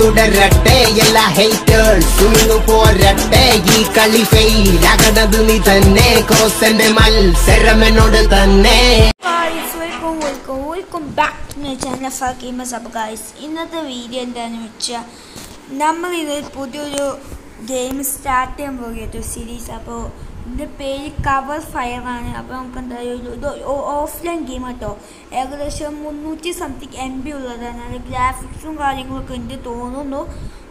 തുടരട്ടെ എല്ലാ ഹെയ്റ്റേഴ്സ് പോരട്ടെ. ഈ കളി നീ തന്നെ കോസന്റെ തന്നെ. Back to my channel guys ഇന്നത്തെ വീഡിയോ എന്താണെന്ന് വെച്ചാൽ നമ്മൾ ഇത് പുതിയൊരു ഗെയിം സ്റ്റാർട്ട് ചെയ്യാൻ പോകുന്നത് സീരീസ് അപ്പോൾ ഇതിന്റെ പേര് കവർ ഫയർ ആണ്. അപ്പോൾ നമുക്ക് എന്തായാലും ഇത് ഓഫ്ലൈൻ ഗെയിം കേട്ടോ ഏകദേശം മുന്നൂറ്റി സംതിങ് എം ബി ഉള്ളതാണ്. അതായത് ഗ്രാഫിക്സും കാര്യങ്ങളൊക്കെ ഉണ്ട് തോന്നുന്നു.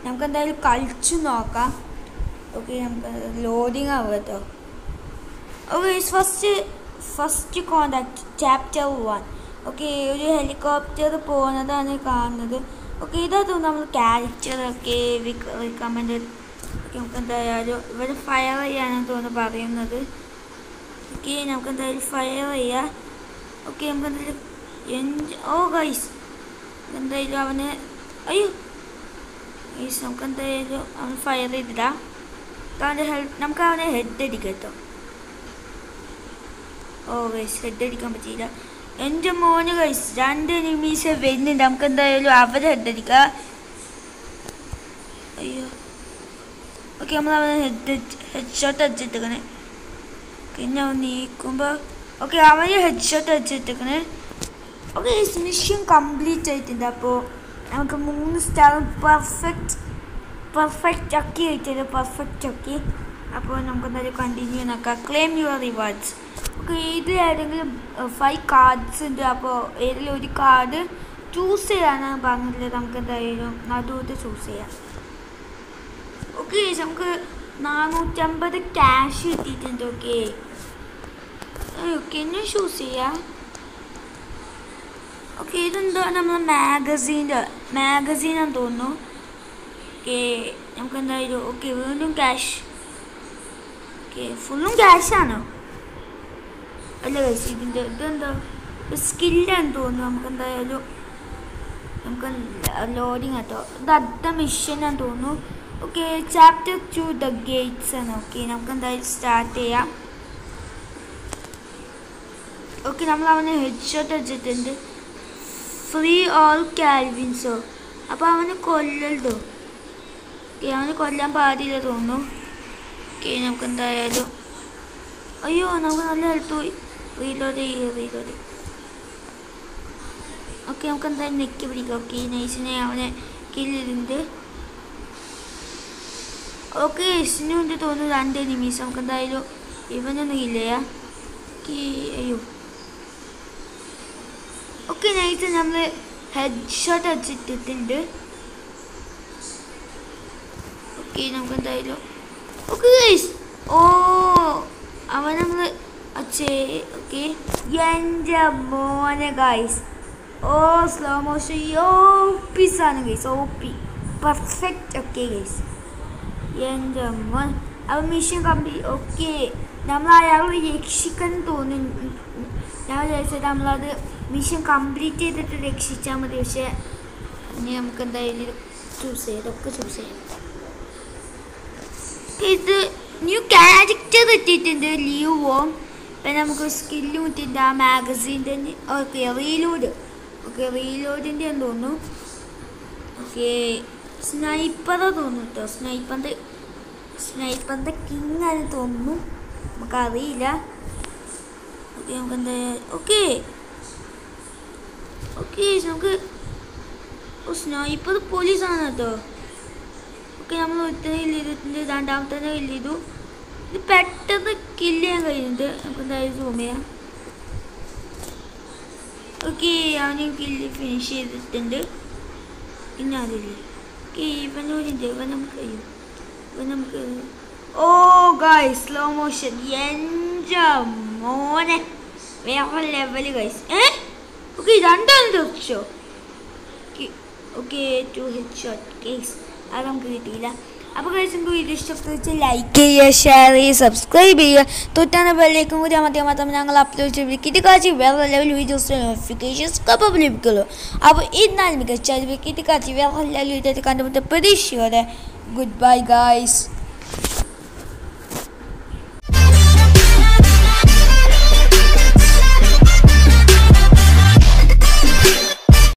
നമുക്ക് എന്തായാലും കളിച്ചു നോക്കാം. ഓക്കെ നമുക്ക് ലോഡിങ് ആവും കേട്ടോ okay first first contact chapter one okay ഒരു ഹെലികോപ്റ്റർ പോകുന്നതാണ് കാണുന്നത്. ഓക്കെ ഇതാ നമ്മൾ ക്യാരക്ടർ ഒക്കെ റിക്കമെൻഡ് എന്തായാലും ഇവർ ഫയർ ചെയ്യാനാണ് തോന്നുന്നു പറയുന്നത്. ഓക്കെ നമുക്ക് എന്തായാലും ഫയർ ചെയ്യാം ഓക്കെ നമുക്ക് എന്തായാലും ഓ ഗൈസ് എന്തായാലും അവന് അയ്യോ ഗൈസ് നമുക്ക് എന്തായാലും അവൻ ഫയർ ചെയ്തിടാം. അവന്റെ ഹെൽപ്പ് നമുക്ക് അവനെ ഹെഡ് അടിക്കാം കേട്ടോ ഓ ഗൈസ് ഹെഡ് അടിക്കാൻ പറ്റിയില്ല. എന്റെ മോന് ഗൈസ് രണ്ട് നിമിഷം വരുന്നുണ്ട്. നമുക്ക് എന്തായാലും അവരെ ഹെഡ് അടിക്കാം. അയ്യോ. ഓക്കെ നമ്മൾ അവനെ ഹെഡ് ഹെഡ് ഷോട്ട് അടിച്ചിട്ടേക്കണേ. പിന്നെ അവൻ നീക്കുമ്പോൾ ഓക്കെ അവന് ഹെഡ് ഷോട്ട് അടിച്ചിട്ടേക്കണേ. ഓക്കെ മിഷൻ കംപ്ലീറ്റ് ആയിട്ടുണ്ട്. അപ്പോൾ നമുക്ക് മൂന്ന് സ്റ്റാർ പെർഫെക്റ്റ് പെർഫെക്റ്റ് ആക്കി ആയിട്ട് പെർഫെക്റ്റ് ആക്കി അപ്പോൾ നമുക്ക് എന്തായാലും കണ്ടിന്യൂ നോക്കാം. ക്ലെയിം യുവർ റിവാർഡ്സ് ഓക്കെ ഇത് ഏതെങ്കിലും ഫൈവ് കാർഡ്സ് ഉണ്ട്. അപ്പോൾ ഏതെങ്കിലും ഒരു കാർഡ് ചൂസ് ചെയ്യാനാണ് പറഞ്ഞിട്ടുള്ളത്. നമുക്ക് എന്തായാലും നടുവത്ത് ചൂസ് ചെയ്യാം. ഓക്കെ നമുക്ക് നാനൂറ്റമ്പത് ക്യാഷ് കിട്ടിയിട്ടുണ്ട് ഓക്കെ ഓക്കെ എന്നെ ഷൂസ് ചെയ്യാം. ഓക്കെ ഇതെന്തോ നമ്മൾ മാഗസീന്റെ മാഗസീനാന്ന് തോന്നുന്നു. ഓക്കെ നമുക്ക് എന്തായാലും ഓക്കെ വീണ്ടും ക്യാഷ് ഓക്കെ ഫുള്ളും ക്യാഷാണോ അല്ല കഴിച്ച് ഇതിന്റെ ഇതെന്താ? സ്കില്ലാന്ന് തോന്നുന്നു നമുക്ക് എന്തായാലും നമുക്ക് ലോഡിങ് ആട്ടോ. ഇത് അടുത്ത മിഷനാന്ന് തോന്നുന്നു. Okay chapter two the gates ആണ് ഓക്കെ നമുക്ക് എന്തായാലും സ്റ്റാർട്ട് ചെയ്യാം. ഓക്കെ നമ്മൾ അവന് ഹെഡ് ഷോട്ട് വെച്ചിട്ടുണ്ട് ഫ്രീ ഓൾ കാൽവിൻസോ അപ്പോൾ അവന് കൊല്ലല്ലോ ഓക്കെ അവന് കൊല്ലാൻ പാടില്ല തോന്നുന്നു. ഓക്കെ നമുക്ക് എന്തായാലും അയ്യോ നമുക്ക് നല്ല ഹെൽത്ത് പോയി. റീലോഡ് ചെയ്യുക റീലോഡ് ഓക്കെ നമുക്ക് എന്തായാലും നെക്കി പിടിക്കാം. ഓക്കെ നൈസിനെ അവനെ കില്ലിട്ടുണ്ട് ഓക്കെ ഇസ്നുണ്ട് തോന്നുന്നു രണ്ട് നിമിഷം. നമുക്ക് എന്തായാലും ഇവനൊന്നും ഇല്ലയാ അയ്യോ. ഓക്കെ നൈറ്റ് നമ്മൾ ഹെഡ് ഷോട്ട് വെച്ചിട്ടിട്ടുണ്ട് ഓക്കെ നമുക്ക് എന്തായാലും ഓക്കെ ഓ അവൻ നമ്മൾ അച്ഛേ ഓക്കെ. എന്റെ മോനെ ഗൈസ് ഓ സ്ലോ മോഷൻ യോ പീസാണ് guys O P perfect okay guys എന്റെ മോൻ അവൻ മിഷൻ കംപ്ലീറ്റ് ഓക്കെ നമ്മൾ അയാളെ രക്ഷിക്കാൻ തോന്നുന്നു ഞാൻ വിചാരിച്ചത് നമ്മളത് മിഷൻ കംപ്ലീറ്റ് ചെയ്തിട്ട് രക്ഷിച്ചാൽ മതി പക്ഷേ ഇനി നമുക്ക് എന്തായാലും ചൂസ് ചെയ്യാം ഇതൊക്കെ ചൂസ് ചെയ്യാം ഇത് ന്യൂ ക്യാരക്ടർ കിട്ടിയിട്ടുണ്ട് ലീവോ പിന്നെ നമുക്ക് സ്കില്ല് കിട്ടിയിട്ടുണ്ട് ആ മാഗസീന്റെ ഓക്കെ റീലോഡ് ഓക്കെ റീലോഡിന്റെ തോന്നുന്നു ഓക്കെ സ്നൈപ്പറാ തോന്നുന്നു കേട്ടോ സ്നൈപ്പറിന്റെ സ്നൈപ്പറിന്റെ കിങ് ആണ് തോന്നുന്നു. നമുക്കറിയില്ല. ഓക്കെ നമുക്ക് എന്താ ഓക്കെ. ഓക്കെ നമുക്ക് സ്നൈപ്പർ പോലീസാണ് കേട്ടോ ഓക്കെ നമ്മൾ ഒരുത്തനെ കില്ല് ചെയ്തിട്ടുണ്ട്. രണ്ടാമത്തെ കില്ല് ചെയ്തു. ഇത് പെട്ടെന്ന് കില്ല് ചെയ്യാൻ കഴിയുന്നുണ്ട്. നമുക്ക് എന്തായാലും സൂം ചെയ്യാം. ഓക്കെ അവനെ കില്ല് ഫിനിഷ് ചെയ്തിട്ടുണ്ട്. പിന്നെ അതില്ല ഓക്കെ ഇവനോടുണ്ട് ഇവൻ നമുക്ക് ഇവൻ നമുക്ക് ഓ ഗൈസ് സ്ലോ മോഷൻ എന്റെ മോനെ. വേറെ ലെവൽ ഗൈസ് ഏ? ഓക്കെ രണ്ടാണ് തീർച്ചോ okay okay two head shot case അത് നമുക്ക് കിട്ടിയില്ല. അപ്പോൾ കഴിച്ച് നിങ്ങൾക്ക് വീഡിയോ ഇഷ്ടപ്പെട്ട് ലൈക്ക് ചെയ്യുക ഷെയർ ചെയ്യുക സബ്സ്ക്രൈബ് ചെയ്യുക. തൊട്ടാണ് ബെല്ലേക്കും കൂടി അമർത്തിയ മാത്രം ഞങ്ങൾ അപ്ലോഡ് ചെയ്ത് കിട്ടി. കാച്ചി വേറെ ലെവൽ വീഡിയോസ് നോട്ടിഫിക്കേഷൻസ് അപ്പം ലഭിക്കുള്ളൂ. അപ്പോൾ ഇന്നാലും മികച്ച കിട്ടി. കാച്ചി വേറെ ലെവൽ വീഡിയോ കണ്ടുപിടിച്ച പ്രതീക്ഷയോടെ ഗുഡ് ബൈ ഗായ്സ്